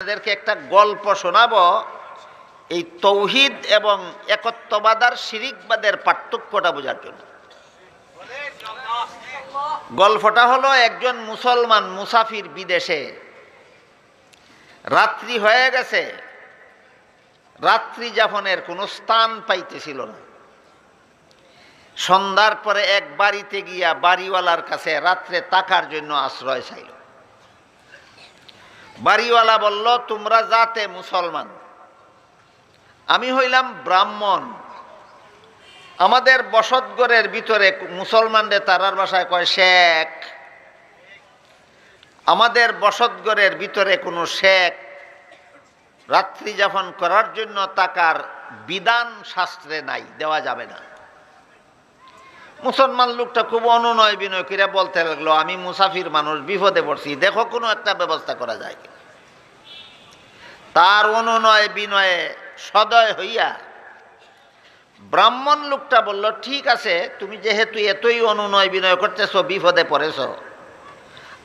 আপনাদেরকে একটা গল্প শোনাব। এই তৌহিদ এবং একত্ববাদার, শিরিকবাদের পার্থক্যটা বোঝার জন্য। গল্পটা হলো একজন মুসলমান মুসাফির বিদেশে। রাত্রি হয়ে গেছে। রাত্রি যাপনের কোনো স্থান পাইতেছিল না। সন্ধ্যার পরে এক বাড়িতে গিয়া বাড়িওয়ালার কাছে রাত্রে তাকার জন্য আশ্রয় চাইল। বাড়িওয়ালা বলল, তোমরা যাতে মুসলমান। আমি হইলাম ব্রাহ্মণ। আমাদের বসতগড়ের ভিতরে মুসলমানদের তারার ভাষায় কয়, শেখ। আমাদের বসতগড়ের ভিতরে কোনো শেখ রাত্রি যাপন করার জন্য তাকার বিধান শাস্ত্রে নাই, দেওয়া যাবে না। মুসলমান লোকটা খুব অনুনয় বিনয় করে বলতে লাগল, আমি মুসাফির মানুষ, বিপদে পড়ছি। দেখো কোনো একটা ব্যবস্থা করা যায় তার অনুনয় বিনয়ে সদয় হইয়া ব্রাহ্মণ লোকটা বলল, ঠিক আছে, তুমি যেহেতু এতই অনুনয় বিনয় করতেছ, বিপদে পড়েছ,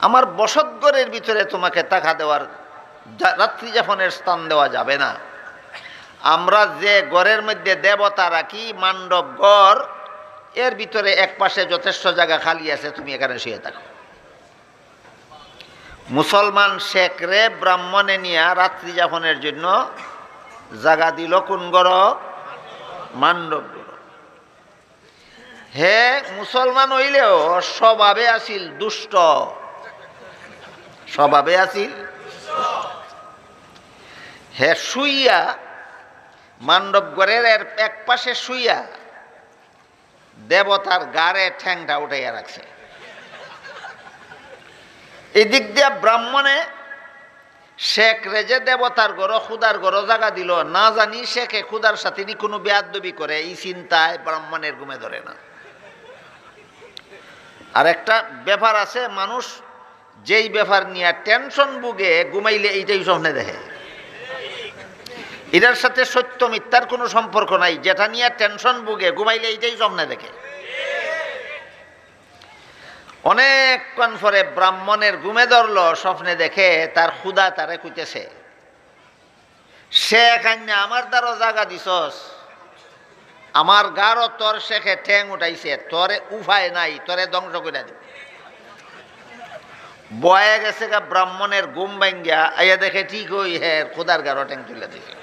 আমার বসতগড়ের ভিতরে তোমাকে টাকা দেওয়ার রাত্রি যাপনের স্থান দেওয়া যাবে না। আমরা যে গড়ের মধ্যে দেবতা রাখি মান্ডব গড় এর ভিতরে এক পাশে যথেষ্ট জায়গা খালি আছে, তুমি এখানে শুয়ে থাকো। মুসলমান শেখ রে ব্রাহ্মণে নিয়ে রাত্রি যাপনের জন্য জাগা দিল কোন গড়? মান্ডব হে মুসলমান হইলেও স্বভাবে আসিল দুষ্ট। স্বভাবে আসিল হে শুইয়া মান্ডবগড়ের এক পাশে শুইয়া দেবতার গাড়ে ঠ্যাংটা উঠাইয়া রাখছে। এদিক দিয়া ব্রাহ্মণে শেখ রেজে দেবতার গড়, খুদার গড় জাগা দিল। না জানি শেখে খুদার সাথে নি কোনো বেয়াদবি করে, এই চিন্তায় ব্রাহ্মণের ঘুমে ধরে না। আর একটা ব্যাপার আছে, মানুষ যেই ব্যাপার নিয়ে টেনশন বুগে ঘুমাইলে এইটাই স্বপ্নে দেখে। এটার সাথে সত্য মিথ্যার কোনো সম্পর্ক নাই। যেটা নিয়ে টেনশন বুগে ঘুমাইলে এইটাই স্বপ্নে দেখে। অনেকক্ষণ পরে ব্রাহ্মণের ঘুমে ধরল, স্বপ্নে দেখে তার ক্ষুদা তারে কুইতেছে সে কান্যা আমার দ্বারও জাগা দিছস। আমার গারও তোর শেখে ঠ্যাং উঠাইছে। তোরে উফায় নাই, তোরে ধ্বংস করে দিব। বয়ে গেছে গা ব্রাহ্মণের ঘুম ভাঙ্গিয়া, আইয়া দেখে ঠিক ওই হ্যাঁ খুদার গারো ঠ্যাং তুলে দিছে।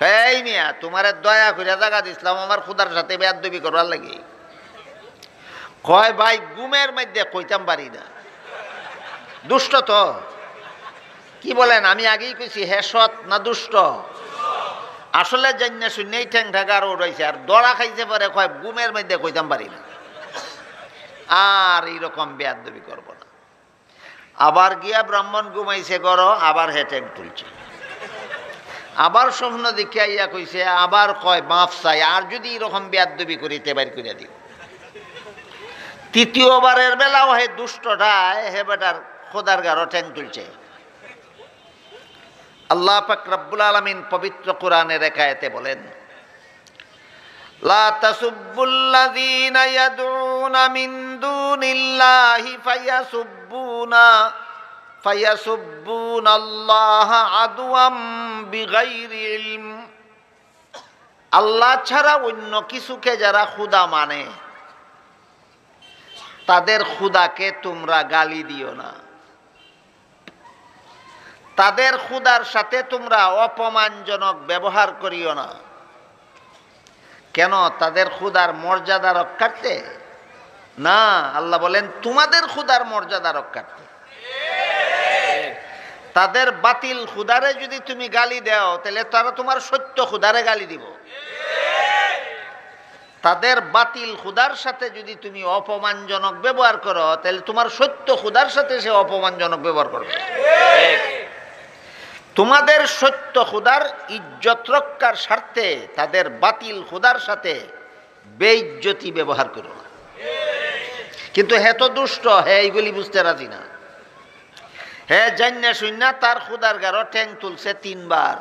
এই মিয়া, তোমারে দয়া করে জাগা দিছিলাম, আমার খুদার সাথে বেয়াদবি করবার লাগে। কয়, ভাই, গুমের মধ্যে কইতাম পারি না। দুষ্ট তো। কি বলেন, আমি আগেই কইছি, হে, সৎ না দুষ্ট? আসলে জান্য শূন্যই ঠ্যাং ঠাকা আরও রয়েছে আর দড়া খাইতে পারে কয়, গুমের মধ্যে কইতাম পারি না। আর এইরকম বেয়াদবি করব না। আবার গিয়া ব্রাহ্মণ ঘুমাইছে গর, আবার হে ঠ্যাং তুলছে। আবার স্বপ্ন দেখিয়া ইয়া কইছে, আবার কয়, মাফ চাই, আর যদি এরকম বেয়াদবি করিতে বাইর করে দিও। তৃতীয়বারের বেলাও হে দুষ্টটায় হে বেটার খোদার গারো ঠ্যাং তুলছে। আল্লাহ পাক রব্বুল আলমিন পবিত্র কোরআনের একায়েতে বলেন, লা তাসুব্বুল্লাযীনা ইয়াদউনা মিন দুনিল্লাহি ফায়াসুব্বুনা। আল্লাহ ছাড়া অন্য কিছুকে যারা খুদা মানে তাদের খুদাকে তোমরা গালি দিও না। তাদের খুদার সাথে তোমরা অপমানজনক ব্যবহার করিও না। কেন? তাদের খুদার মর্যাদা রক্ষার্থে? না, আল্লাহ বলেন, তোমাদের খুদার মর্যাদা রক্ষার্থে। তাদের বাতিল খুদারে যদি তুমি গালি দাও, তাহলে তারা তোমার সত্য খুদারে গালি দিব। তাদের বাতিল খুদার সাথে যদি তুমি অপমানজনক ব্যবহার করো, তাহলে তোমার সত্য খুদার সাথে সে অপমানজনক ব্যবহার করবে। তোমাদের সত্য খুদার ইজ্জত রক্ষার স্বার্থে তাদের বাতিল খুদার সাথে বেইজ্জতি ব্যবহার করো। কিন্তু হে তো দুষ্ট, হে এইগুলি বুঝতে রাজি না। হে জান্না শুননা তার খুদার গারো ঠ্যাং তুলছে তিনবার।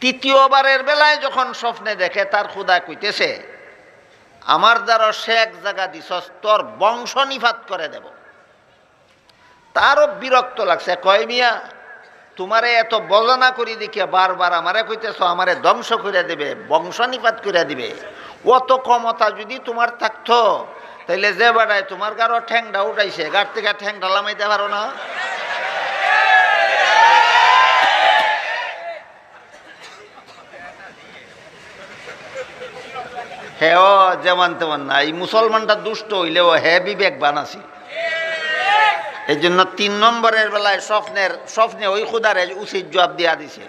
তৃতীয়বারের বেলায় যখন স্বপ্নে দেখে, তার খুদা কইতেছে, আমার দ্বারা সে এক জায়গা দিছস, তোর বংশ নিফাত করে দেব। আরও বিরক্ত লাগছে। কয় মিয়া, তোমারে এত বজনা করি দেখিয়া বারবার আমারে কইতেছ, আমারে ধ্বংস করে দিবে বংশনিপাত করে দিবে। অত ক্ষমতা যদি তোমার থাকতো তাইলে যে বেড়ায় তোমার গারো ঠ্যাংটা উঠাইছে, গার থেকে ঠ্যাংটা লামাইতে পারো না? হ্যাঁ ও যেমন তেমন না, এই মুসলমানটা দুষ্ট হইলেও হ্যাঁ বিবেক বানাসি এই জন্য তিন নম্বরের বেলায় স্বপ্নের স্বপ্নে ওই খুদারে উচিত জবাব দিয়া দিছে।